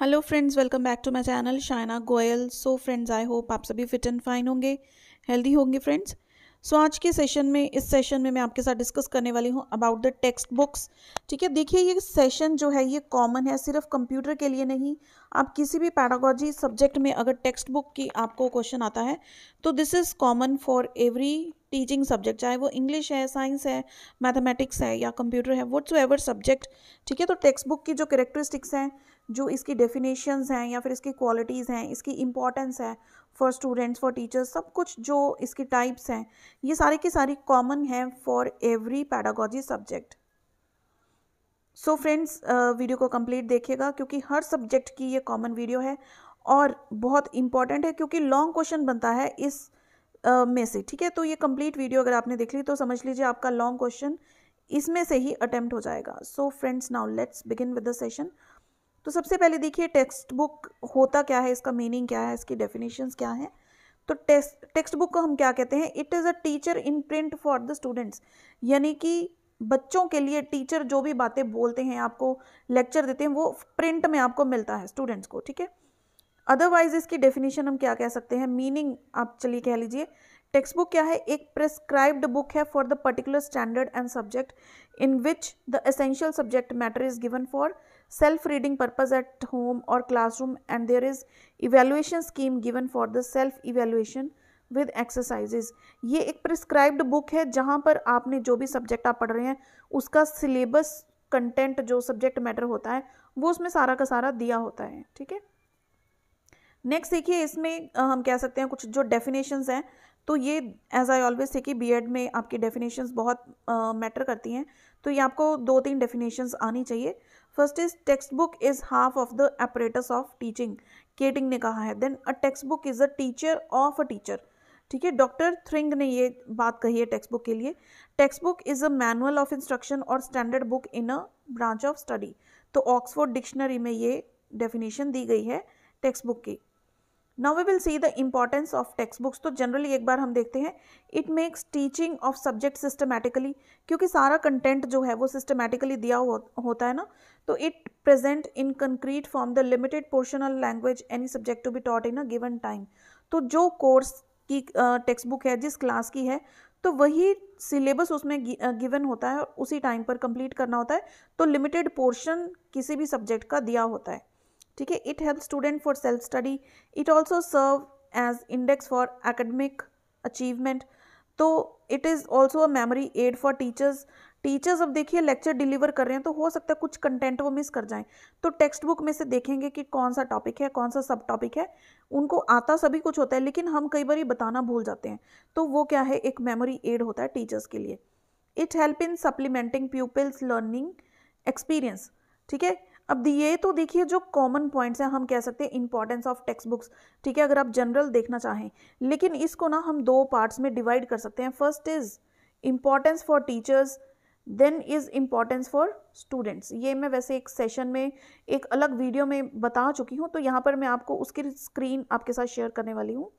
Hello friends welcome back to my channel Shaina Goyal so friends I hope आप सभी fit and fine होंगे healthy होंगे friends so आज के session में, इस सेशन में मैं आपके साथ डिस्कस करने वाली हूँ अबाउट द टेक्स्ट बुक्स ठीक है, देखिए ये सेशन जो है, ये कॉमन है, सिर्फ़ कंप्यूटर के लिए नहीं. आप किसी भी पैडागोजी सब्जेक्ट में अगर टेक्स्ट बुक की आपको क्वेश्चन आता है तो this is common for every teaching subject चाहे वो इंग्लिश है साइंस है मैथमेटिक्स है या कंप्यूटर है वट्स एवर सब्जेक्ट ठीक है तो टेक्स्ट बुक की जो करेक्टरिस्टिक्स हैं जो इसकी डेफिनेशंस हैं या फिर इसकी क्वालिटीज़ हैं इसकी इंपॉर्टेंस है फॉर स्टूडेंट्स फॉर टीचर्स सब कुछ जो इसकी टाइप्स हैं ये सारी की सारी कॉमन है for every pedagogy subject so friends video को कंप्लीट देखिएगा क्योंकि हर सब्जेक्ट की ये कॉमन वीडियो है और बहुत इंपॉर्टेंट है क्योंकि लॉन्ग क्वेश्चन बनता है इस uh, में से ठीक है? तो ये कंप्लीट वीडियो अगर आपने देख ली तो समझ लीजिए आपका लॉन्ग क्वेश्चन इसमें से ही अटेम्प्ट हो जाएगा। So friends now let's begin with the session तो सबसे पहले देखिए टेक्स्ट बुक होता क्या है, इसका मीनिंग क्या है, इसकी डेफिनेशंस क्या है? तो टेक्स्ट टेक्स्ट बुक को हम क्या कहते हैं? It is a teacher in print for the students यानी कि बच्चों के लिए टीचर जो भी बातें बोलते हैं, आपको लेक्चर देते हैं, वो प्रिंट में आपको मिलता है स्टूडेंट्स को, ठीक है? अदरवाइज़ इसकी डेफिनेशन हम क्या कह सकते हैं? मीनिंग आप चलिए कह लीजिए टेक्स्ट बुक क्या है? एक प्रिस्क्राइब्ड बुक है for the particular standard and subject in which the essential subject matter is given for self reading purpose at home or classroom and there is evaluation scheme given for the self evaluation with exercises ये एक prescribed book है जहाँ पर आपने जो भी subject आप पढ़ रहे हैं उसका सिलेबस कंटेंट जो सब्जेक्ट मैटर होता है वो उसमें सारा का सारा दिया होता है ठीक है? नेक्स्ट देखिए इसमें हम कह सकते हैं कुछ जो डेफिनेशंस हैं तो ये एज आई ऑलवेज से कि बी में आपकी डेफिनेशंस बहुत मैटर uh, करती हैं तो ये आपको दो तीन डेफिनेशंस आनी चाहिए। First is text book is half of the apparatus of teaching Keating ने कहा है then a text book is a teacher of a teacher ठीक है डॉक्टर थ्रिंग ने ये बात कही है टेक्स्ट बुक के लिए। Text book is a manual of instruction और standard book in a branch of study तो ऑक्सफोर्ड डिक्शनरी में ये डेफिनेशन दी गई है टेक्स्ट बुक की। Now we will see the importance of text books तो जनरली एक बार हम देखते हैं it makes teaching of subject systematically क्योंकि सारा कंटेंट जो है वो सिस्टमैटिकली दिया हो, होता है ना? तो it present in concrete form the limited portional language any subject to be taught in a given time तो जो कोर्स की टेक्स्ट बुक है जिस क्लास की है तो वही सिलेबस उसमें गिवन होता है और उसी टाइम पर कंप्लीट करना होता है तो लिमिटेड पोर्शन किसी भी सब्जेक्ट का दिया होता है। ठीक है? It help student for self study it also serve as index for academic achievement तो it is also a memory aid for teachers teachers अब देखिए लेक्चर डिलीवर कर रहे हैं तो हो सकता है कुछ कंटेंट वो मिस कर जाएँ। तो टेक्स्ट बुक में से देखेंगे कि कौन सा टॉपिक है, कौन सा सब टॉपिक है। उनको आता सभी कुछ होता है, लेकिन हम कई बार बताना भूल जाते हैं। तो वो क्या है? एक मेमोरी एड होता है टीचर्स के लिए। It help in supplementing pupils learning experience ठीक है? अब ये तो देखिए जो कॉमन पॉइंट्स हैं, हम कह सकते हैं इंपॉर्टेंस ऑफ़ टेक्स्ट बुक्स ठीक है, अगर आप जनरल देखना चाहें। लेकिन इसको ना हम दो पार्ट्स में डिवाइड कर सकते हैं। First is importance for teachers then is importance for students ये मैं वैसे एक सेशन में एक अलग वीडियो में बता चुकी हूँ तो यहाँ पर मैं आपको उसकी स्क्रीन आपके साथ शेयर करने वाली हूँ।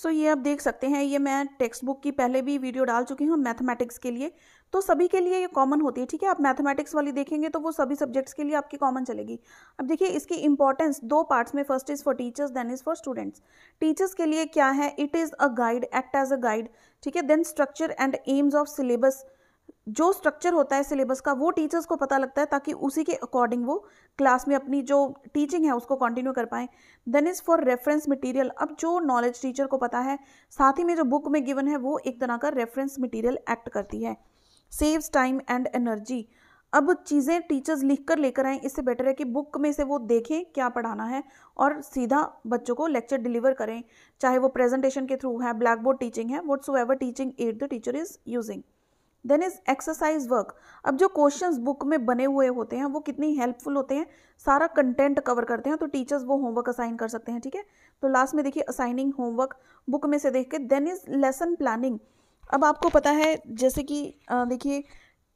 सो so, ये आप देख सकते हैं ये मैं टेक्स्ट बुक की पहले भी वीडियो डाल चुकी हूँ मैथमेटिक्स के लिए। तो सभी के लिए ये कॉमन होती है ठीक है? आप मैथमेटिक्स वाली देखेंगे तो वो सभी सब्जेक्ट्स के लिए आपकी कॉमन चलेगी। अब देखिए इसकी इंपॉर्टेंस दो पार्ट्स में first is for teachers then is for students teachers के लिए क्या है? It is a guide act as a guide ठीक है? Then structure and aims of syllabus जो स्ट्रक्चर होता है सिलेबस का वो टीचर्स को पता लगता है ताकि उसी के अकॉर्डिंग वो क्लास में अपनी जो टीचिंग है, उसको कंटिन्यू कर पाएँ। Then is for reference material अब जो नॉलेज टीचर को पता है, साथ ही में जो बुक में गिवन है, वो एक तरह का रेफरेंस मटेरियल एक्ट करती है। सेव्स टाइम एंड एनर्जी अब चीज़ें टीचर्स लिख कर लेकर आएँ, इससे बेटर है कि बुक में से वो देखें क्या पढ़ाना है और सीधा बच्चों को लेक्चर डिलीवर करें। चाहे वो प्रेजेंटेशन के थ्रू है ब्लैक बोर्ड टीचिंग है whatever teaching aid the teacher is using then is exercise work अब जो क्वेश्चंस बुक में बने हुए होते हैं, वो कितनी हेल्पफुल होते हैं, सारा कंटेंट कवर करते हैं तो टीचर्स वो होमवर्क असाइन कर सकते हैं, ठीक है? तो लास्ट में देखिए असाइनिंग होमवर्क बुक में से देख के देन इज़ लेसन प्लानिंग अब आपको पता है, जैसे कि देखिए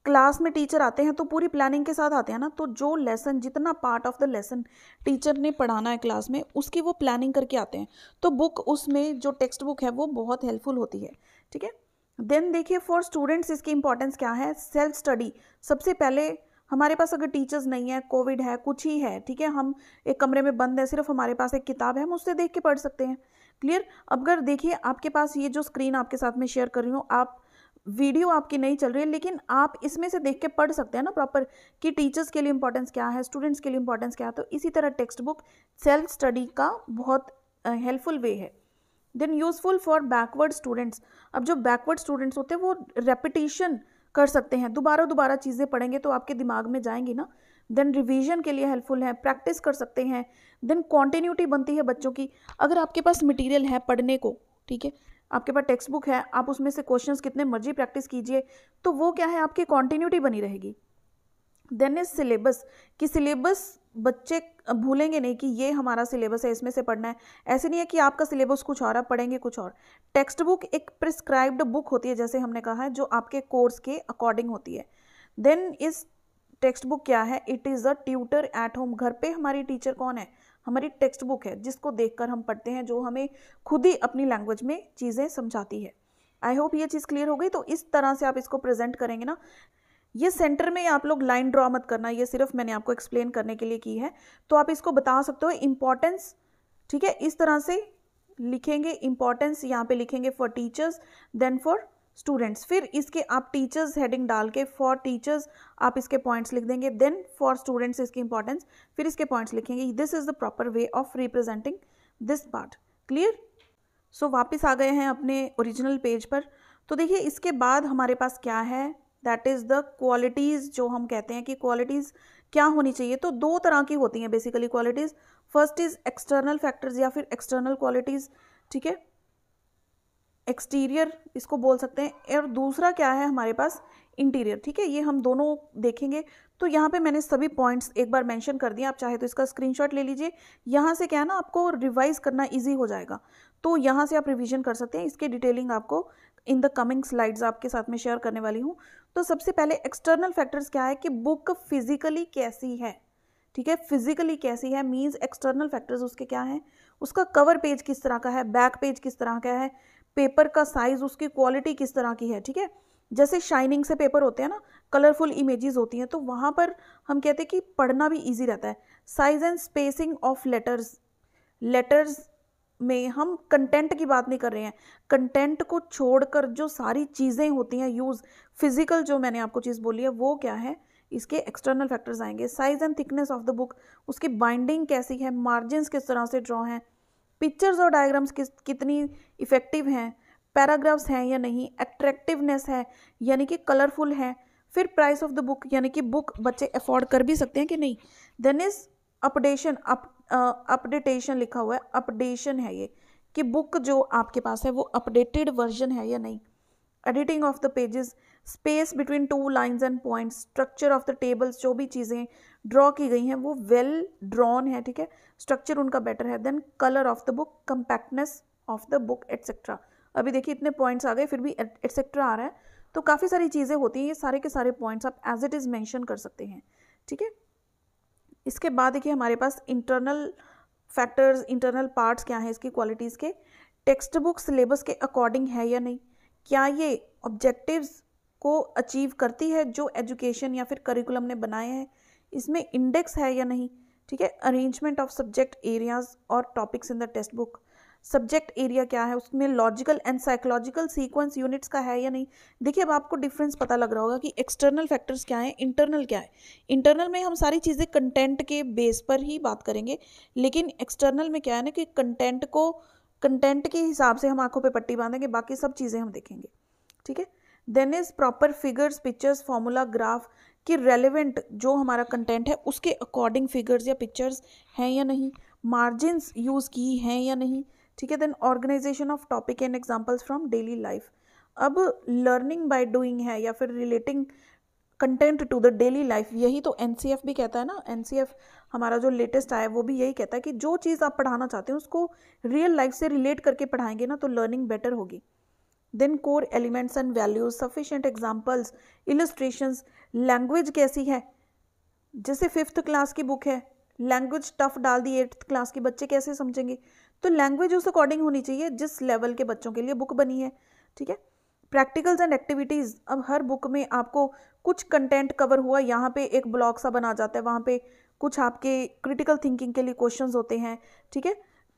क्लास में टीचर आते हैं तो पूरी प्लानिंग के साथ आते हैं ना तो जो लेसन जितना part of the lesson teacher ने पढ़ाना है क्लास में, उसकी वो प्लानिंग करके आते हैं। तो बुक उसमें जो टेक्स्ट बुक है, वो बहुत हेल्पफुल होती है, ठीक है? देन देखिए फॉर स्टूडेंट्स इसकी इंपॉर्टेंस क्या है? सेल्फ स्टडी सबसे पहले हमारे पास अगर टीचर्स नहीं है कोविड है, कुछ ही है, ठीक है? हम एक कमरे में बंद है, सिर्फ़ हमारे पास एक किताब है, हम उससे देख के पढ़ सकते हैं। क्लियर अब अगर देखिए, आपके पास ये जो स्क्रीन आपके साथ में शेयर कर रही हूँ, आप वीडियो आपकी नहीं चल रही है, लेकिन आप इसमें से देख के पढ़ सकते हैं ना प्रॉपर कि टीचर्स के लिए इंपॉर्टेंस क्या है स्टूडेंट्स के लिए इंपॉर्टेंस क्या है। तो इसी तरह टेक्स्ट बुक सेल्फ स्टडी का बहुत हेल्पफुल वे है। Then useful for backward students. अब जो बैकवर्ड स्टूडेंट्स होते हैं, वो रेपिटेशन कर सकते हैं। दोबारा दोबारा चीज़ें पढ़ेंगे तो आपके दिमाग में जाएँगी ना। देन रिवीजन के लिए हेल्पफुल है प्रैक्टिस कर सकते हैं। देन कॉन्टीन्यूटी बनती है बच्चों की। अगर आपके पास मटेरियल है पढ़ने को, ठीक है, आपके पास टेक्स्ट बुक है, आप उसमें से क्वेश्चंस कितने मर्ज़ी प्रैक्टिस कीजिए तो वो क्या है, आपकी कॉन्टीन्यूटी बनी रहेगी। देन इज़ सिलेबस कि सिलेबस बच्चे भूलेंगे नहीं कि ये हमारा सिलेबस है, इसमें से पढ़ना है। ऐसे नहीं है कि आपका सिलेबस कुछ और, आप पढ़ेंगे कुछ और। टेक्स्ट बुक एक प्रिस्क्राइब्ड बुक होती है, जैसे हमने कहा है, जो आपके कोर्स के अकॉर्डिंग होती है। देन इस टेक्स्ट बुक क्या है? It is a tutor at home. घर पे हमारी टीचर कौन है? हमारी टेक्स्ट बुक है, जिसको देखकर हम पढ़ते हैं, जो हमें खुद ही अपनी लैंग्वेज में चीज़ें समझाती है। आई होप ये चीज़ क्लियर हो गई। तो इस तरह से आप इसको प्रेजेंट करेंगे ना ये सेंटर में आप लोग लाइन ड्रॉ मत करना, ये सिर्फ़ मैंने आपको एक्सप्लेन करने के लिए की है। तो आप इसको बता सकते हो इम्पॉर्टेंस ठीक है, इस तरह से लिखेंगे इम्पॉर्टेंस यहाँ पे लिखेंगे for teachers then for students फिर इसके आप टीचर्स हेडिंग डाल के फॉर टीचर्स आप इसके पॉइंट्स लिख देंगे देन फॉर स्टूडेंट्स इसकी इंपॉर्टेंस फिर इसके पॉइंट्स लिखेंगे। This is the proper way of representing this part clear so वापस आ गए हैं अपने ओरिजिनल पेज पर। तो देखिए, इसके बाद हमारे पास क्या है? दैट इज़ द क्वालिटीज़ जो हम कहते हैं कि क्वालिटीज़ क्या होनी चाहिए? तो दो तरह की होती हैं basically qualities first is external factors या फिर एक्सटर्नल क्वालिटीज़ ठीक है? एक्सटीरियर इसको बोल सकते हैं। और दूसरा क्या है हमारे पास? इंटीरियर ठीक है? ये हम दोनों देखेंगे। तो यहाँ पे मैंने सभी पॉइंट्स एक बार मेंशन कर दिया आप चाहे तो इसका स्क्रीनशॉट ले लीजिए। यहाँ से क्या है ना, आपको रिवाइज करना इजी हो जाएगा। तो यहाँ से आप रिवीजन कर सकते हैं। इसके डिटेलिंग आपको इन द कमिंग स्लाइड्स आपके साथ में शेयर करने वाली हूँ। तो सबसे पहले एक्सटर्नल फैक्टर्स क्या है कि बुक फिजिकली कैसी है? ठीक है फिजिकली कैसी है मीन्स एक्सटर्नल फैक्टर्स उसके क्या हैं? उसका कवर पेज किस तरह का है? बैक पेज किस तरह का है? पेपर का साइज़ उसकी क्वालिटी किस तरह की है? ठीक है? जैसे शाइनिंग से पेपर होते हैं ना कलरफुल इमेजेस होती हैं तो वहाँ पर हम कहते हैं कि पढ़ना भी इजी रहता है। Size and spacing of letters letters में हम कंटेंट की बात नहीं कर रहे हैं। कंटेंट को छोड़कर जो सारी चीज़ें होती हैं यूज़ फ़िज़िकल जो मैंने आपको चीज़ बोली है, वो क्या है? इसके एक्सटर्नल फैक्टर्स आएँगे। Size and thickness of the book उसकी बाइंडिंग कैसी है? मार्जिन किस तरह से ड्रॉ हैं? पिक्चर्स और डायग्राम्स किस, कितनी इफ़ेक्टिव हैं? पैराग्राफ्स हैं या नहीं? अट्रैक्टिवनेस है, यानी कि कलरफुल है। फिर प्राइस ऑफ़ द बुक यानी कि बुक बच्चे अफोर्ड कर भी सकते हैं कि नहीं? Then is updation, up updatation लिखा हुआ है। अपडेशन है ये कि बुक जो आपके पास है, वो अपडेटेड वर्जन है या नहीं। Editing of the pages space between two lines and points structure of the tables जो भी चीज़ें ड्रॉ की गई हैं, वो वेल ड्रॉन है, ठीक है? स्ट्रक्चर उनका बेटर है। Then colour of the book compactness of the book etcetera अभी देखिए इतने पॉइंट्स आ गए, फिर भी एट्सेट्रा आ रहा है। तो काफ़ी सारी चीज़ें होती हैं, ये सारे के सारे पॉइंट्स आप एज इट इज़ मैंशन कर सकते हैं, ठीक है? इसके बाद देखिए हमारे पास इंटरनल फैक्टर्स इंटरनल पार्ट्स क्या हैं इसकी क्वालिटीज़ के? टेक्स्ट बुक सिलेबस के अकॉर्डिंग है या नहीं? क्या ये ऑब्जेक्टिव्स को अचीव करती है जो एजुकेशन या फिर करिकुलम ने बनाए हैं? इसमें इंडेक्स है या नहीं? ठीक है? अरेंजमेंट ऑफ़ सब्जेक्ट एरियाज़ और topics in the text book subject area क्या है, उसमें logical and psychological sequence units का है या नहीं? देखिए, अब आपको डिफरेंस पता लग रहा होगा कि एक्सटर्नल फैक्टर्स क्या हैं इंटरनल क्या है। इंटरनल में हम सारी चीज़ें कंटेंट के बेस पर ही बात करेंगे, लेकिन एक्सटर्नल में क्या है ना कि कंटेंट को कंटेंट के हिसाब से हम आँखों पे पट्टी बांधेंगे, बाकी सब चीज़ें हम देखेंगे। ठीक है? Then is proper figures pictures formula graph कि रेलिवेंट जो हमारा कंटेंट है, उसके अकॉर्डिंग फिगर्स या पिक्चर्स हैं या नहीं? मार्जिनस यूज़ की हैं या नहीं? ठीक है then organisation of topic and examples from daily life अब लर्निंग बाय डूइंग है या फिर relating content to the daily life यही तो एनसीएफ भी कहता है ना? एनसीएफ हमारा जो लेटेस्ट आया वो भी यही कहता है कि जो चीज़ आप पढ़ाना चाहते हैं, उसको रियल लाइफ से रिलेट करके पढ़ाएँगे ना तो लर्निंग बेटर होगी। Then core elements and values sufficient examples illustrations language कैसी है? जैसे फिफ्थ क्लास की बुक है लैंग्वेज टफ डाल दी एट्थ क्लास के बच्चे कैसे समझेंगे? तो लैंग्वेज उस अकॉर्डिंग होनी चाहिए जिस लेवल के बच्चों के लिए बुक बनी है, ठीक है? प्रैक्टिकल्स एंड एक्टिविटीज़ अब हर बुक में आपको कुछ कंटेंट कवर हुआ, यहाँ पे एक ब्लॉग सा बना जाता है, वहाँ पे कुछ आपके क्रिटिकल थिंकिंग के लिए क्वेश्चंस होते हैं, ठीक है?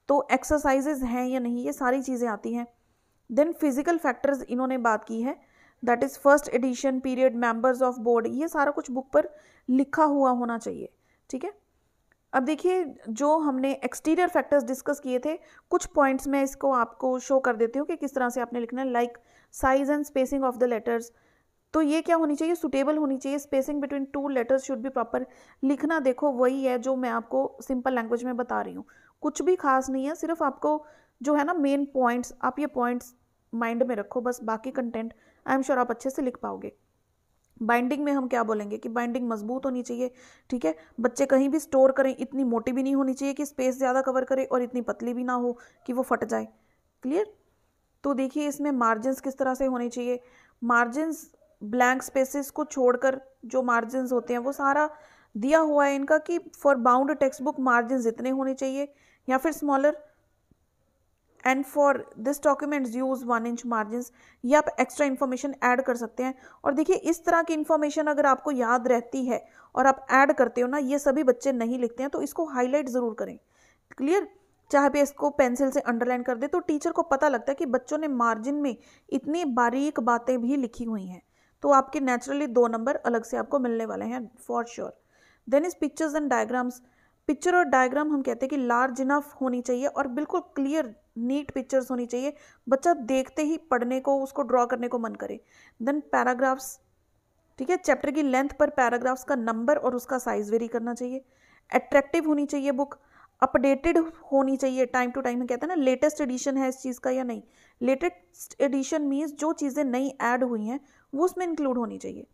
तो एक्सरसाइजेज हैं या नहीं, ये सारी चीज़ें आती हैं। देन फ़िज़िकल फैक्टर्स इन्होंने बात की है that is first edition period members of board ये सारा कुछ बुक पर लिखा हुआ होना चाहिए, ठीक है? अब देखिए, जो हमने एक्सटीरियर फैक्टर्स डिस्कस किए थे, कुछ पॉइंट्स में इसको आपको शो कर देती हूँ कि किस तरह से आपने लिखना है like size and spacing of the letters तो ये क्या होनी चाहिए? सुटेबल होनी चाहिए। Spacing between two letters should be proper लिखना देखो, वही है जो मैं आपको सिंपल लैंग्वेज में बता रही हूँ। कुछ भी खास नहीं है, सिर्फ़ आपको जो है ना मेन पॉइंट्स आप ये पॉइंट्स माइंड में रखो, बस बाकी कंटेंट आई एम श्योर आप अच्छे से लिख पाओगे। बाइंडिंग में हम क्या बोलेंगे कि बाइंडिंग मज़बूत होनी चाहिए, ठीक है? बच्चे कहीं भी स्टोर करें, इतनी मोटी भी नहीं होनी चाहिए कि स्पेस ज़्यादा कवर करे और इतनी पतली भी ना हो कि वो फट जाए। क्लियर तो देखिए इसमें मार्जिन किस तरह से होने चाहिए? मार्जिन ब्लैंक स्पेसिस को छोड़कर जो मार्जिन होते हैं, वो सारा दिया हुआ है इनका कि for bound text book margin इतने होने चाहिए या फिर smaller and for this documents use one inch margin ये आप एक्स्ट्रा इन्फॉर्मेशन ऐड कर सकते हैं। और देखिए, इस तरह की इन्फॉर्मेशन अगर आपको याद रहती है और आप ऐड करते हो ना, ये सभी बच्चे नहीं लिखते हैं तो इसको हाईलाइट ज़रूर करें। क्लियर चाहे भी इसको पेंसिल से अंडरलाइन कर दे तो टीचर को पता लगता है कि बच्चों ने मार्जिन में इतनी बारीक बातें भी लिखी हुई हैं। तो आपके नेचुरली दो नंबर अलग से आपको मिलने वाले हैं for sure then is pictures and diagrams picture और डायग्राम हम कहते हैं कि लार्ज इनफ होनी चाहिए और बिल्कुल क्लियर, नीट पिक्चर्स होनी चाहिए। बच्चा देखते ही पढ़ने को, उसको ड्रॉ करने को मन करे। देन पैराग्राफ्स ठीक है? चैप्टर की लेंथ पर पैराग्राफ्स का नंबर और उसका साइज़ वेरी करना चाहिए। अट्रैक्टिव होनी चाहिए बुक अपडेटेड होनी चाहिए। टाइम टू टाइम कहते हैं ना लेटेस्ट एडिशन है इस चीज़ का या नहीं? लेटेस्ट एडिशन मीन्स जो चीज़ें नई ऐड हुई हैं, वो उसमें इंक्लूड होनी चाहिए।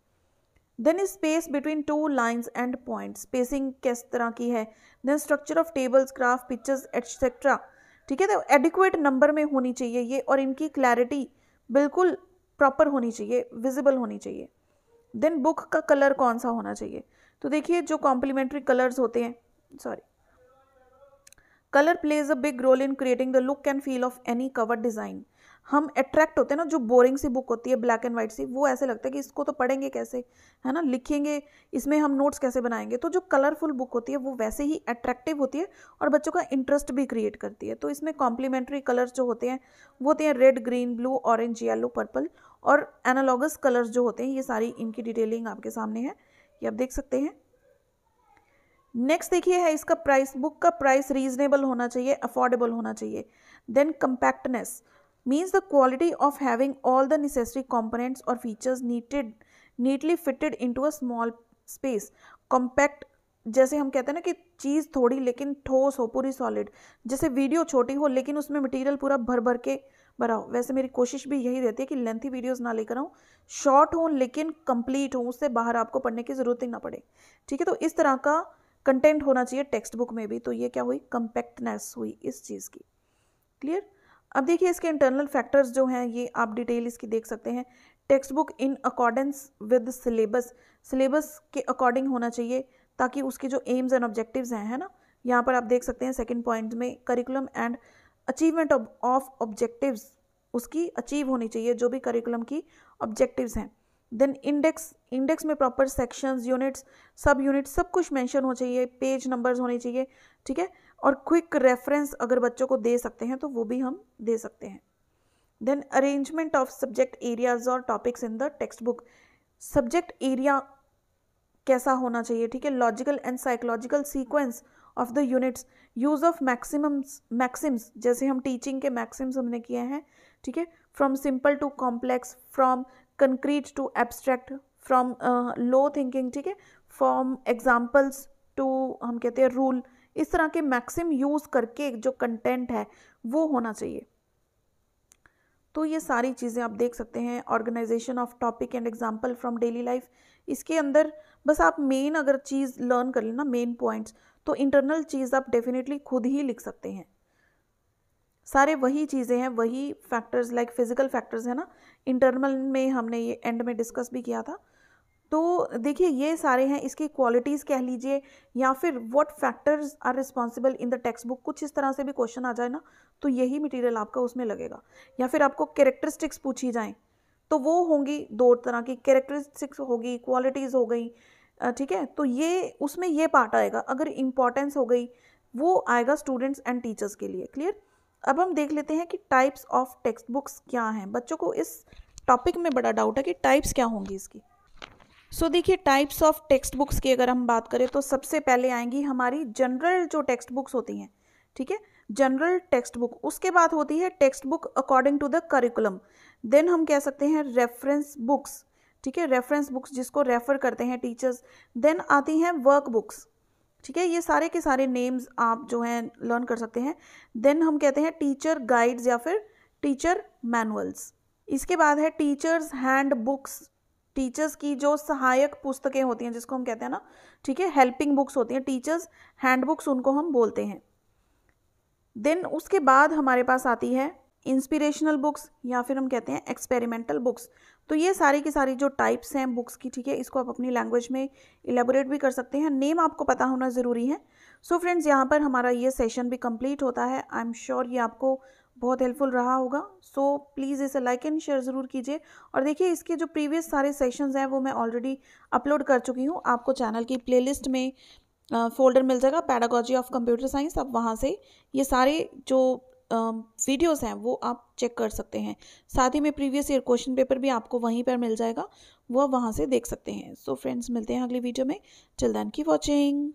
Then space between two lines and point spacing किस तरह की है? Then structure of tables graph pictures etcetera ठीक है? तो एडिक्वेट नंबर में होनी चाहिए ये और इनकी क्लैरिटी बिल्कुल प्रॉपर होनी चाहिए विजिबल होनी चाहिए। देन बुक का कलर कौन सा होना चाहिए? तो देखिए जो कॉम्प्लीमेंट्री कलर्स होते हैं sorry colour plays a big role in creating the look and feel of any cover design हम अट्रैक्ट होते हैं ना, जो बोरिंग सी बुक होती है ब्लैक एंड वाइट सी, वो ऐसे लगता है कि इसको तो पढ़ेंगे कैसे? है ना? लिखेंगे, इसमें हम नोट्स कैसे बनाएँगे? तो जो कलरफुल बुक होती है, वो वैसे ही अट्रैक्टिव होती है और बच्चों का इंटरेस्ट भी क्रिएट करती है। तो इसमें कॉम्प्लीमेंट्री कलर्स जो होते हैं, वो होते हैं red green blue orange yellow purple और एनालॉगस कलर्स जो होते हैं, ये सारी इनकी डिटेलिंग आपके सामने है। ये आप देख सकते हैं। नेक्स्ट देखिए है इसका प्राइस बुक का प्राइस रीजनेबल होना चाहिए अफोर्डेबल होना चाहिए। Then compactness means the quality of having all the necessary components or features needed neatly fitted into a small space. Compact, जैसे हम कहते हैं ना कि चीज़ थोड़ी लेकिन ठोस हो, पूरी सॉलिड जैसे वीडियो छोटी हो, लेकिन उसमें मटेरियल पूरा भर भर के भरा हो। वैसे मेरी कोशिश भी यही रहती है कि लेंथी वीडियोस ना लेकर आऊँ। शॉर्ट हो, लेकिन कंप्लीट हो, उससे बाहर आपको पढ़ने की ज़रूरत ही ना पड़े। ठीक है तो इस तरह का कंटेंट होना चाहिए टेक्स्ट बुक में भी। तो ये क्या हुई? कंपैक्टनेस हुई इस चीज़ की। क्लियर अब देखिए इसके इंटरनल फैक्टर्स जो हैं, ये आप डिटेल इसकी देख सकते हैं। Text book in accordance with syllabus syllabus के अकॉर्डिंग होना चाहिए, ताकि उसके जो एम्स एंड ऑब्जेक्टिव्स हैं, है ना? यहाँ पर आप देख सकते हैं सेकेंड पॉइंट में curriculum and achievement of objectives उसकी अचीव होनी चाहिए, जो भी करिकुलम की ऑब्जेक्टिव्स हैं। देन इंडेक्स इंडेक्स में proper sections units sub units सब कुछ मेंशन होना चाहिए पेज नंबर्स होने चाहिए, ठीक है? और क्विक रेफरेंस अगर बच्चों को दे सकते हैं तो वो भी हम दे सकते हैं। Then arrangement of subject areas और topics in the text book subject area कैसा होना चाहिए, ठीक है? Logical and psychological sequence of the units use of maximums maxims जैसे हम टीचिंग के मैक्सिम्स हमने किए हैं, ठीक है? From simple to complex from concrete to abstract from low thinking ठीक है? फ्रॉम एग्जाम्पल्स टू हम कहते हैं रूल इस तरह के मैक्सिम यूज़ करके जो कंटेंट है, वो होना चाहिए। तो ये सारी चीज़ें आप देख सकते हैं, organisation of topic and example from daily life. इसके अंदर बस आप मेन अगर चीज़ लर्न कर लेना मेन पॉइंट्स तो इंटरनल चीज़ आप डेफिनेटली खुद ही लिख सकते हैं। सारे वही चीज़ें हैं, वही फैक्टर्स लाइक फ़िज़िकल फैक्टर्स है ना। इंटरनल में हमने ये एंड में डिस्कस भी किया था। तो देखिए, ये सारे हैं, इसकी क्वालिटीज़ कह लीजिए या फिर what factors are responsible in the text book कुछ इस तरह से भी क्वेश्चन आ जाए ना तो यही मटेरियल आपका उसमें लगेगा। या फिर आपको कैरेक्टरिस्टिक्स पूछी जाएँ तो वो होंगी दो तरह की कैरेक्टरिस्टिक्स होगी क्वालिटीज़ हो गई ठीक है? तो ये, उसमें ये पार्ट आएगा, अगर इम्पॉर्टेंस हो गई, वो आएगा स्टूडेंट्स एंड टीचर्स के लिए क्लियर अब हम देख लेते हैं कि टाइप्स ऑफ़ टेक्स्ट बुक्स क्या हैं। बच्चों को इस टॉपिक में बड़ा डाउट है कि टाइप्स क्या होंगी इसकी। सो देखिए टाइप्स ऑफ़ टेक्स्ट बुक्स की अगर हम बात करें तो सबसे पहले आएँगी हमारी जनरल जो टेक्स्ट बुक्स होती हैं, ठीक है? जनरल टेक्स्ट बुक उसके बाद होती है text book according to the curriculum then हम कह सकते हैं रेफरेंस बुक्स ठीक है? रेफरेंस बुक्स जिसको रेफर करते हैं टीचर्स देन आती हैं वर्क बुक्स ठीक है? ये सारे के सारे नेम्स आप जो हैं लर्न कर सकते हैं. देन हम कहते हैं टीचर गाइड्स या फिर टीचर मैनुअल्स इसके बाद है टीचर्स हैंड बुक्स टीचर्स की जो सहायक पुस्तकें होती हैं, जिसको हम कहते हैं ना, ठीक है, हेल्पिंग बुक्स होती हैं, टीचर्स हैंड बुक्स उनको हम बोलते हैं। देन उसके बाद हमारे पास आती है इंस्पिरेशनल बुक्स या फिर हम कहते हैं एक्सपेरिमेंटल बुक्स। तो ये सारी की सारी जो टाइप्स हैं बुक्स की, ठीक है, इसको आप अपनी लैंग्वेज में इलेबोरेट भी कर सकते हैं। नेम आपको पता होना ज़रूरी है। सो so फ्रेंड्स, यहाँ पर हमारा ये सेशन भी कंप्लीट होता है। आई एम श्योर ये आपको बहुत हेल्पफुल रहा होगा। सो so, प्लीज़ इसे लाइक एंड शेयर ज़रूर कीजिए। और देखिए इसके जो प्रीवियस सारे सेशंस हैं वो मैं ऑलरेडी अपलोड कर चुकी हूँ। आपको चैनल की प्लेलिस्ट में फोल्डर मिल जाएगा पैडागोजी ऑफ़ कंप्यूटर साइंस आप वहाँ से ये सारे जो वीडियोस हैं वो आप चेक कर सकते हैं। साथ ही में प्रीवियस ईयर क्वेश्चन पेपर भी आपको वहीं पर मिल जाएगा। वो आप वहाँ से देख सकते हैं। सो so फ्रेंड्स मिलते हैं अगली वीडियो में। देन की वॉचिंग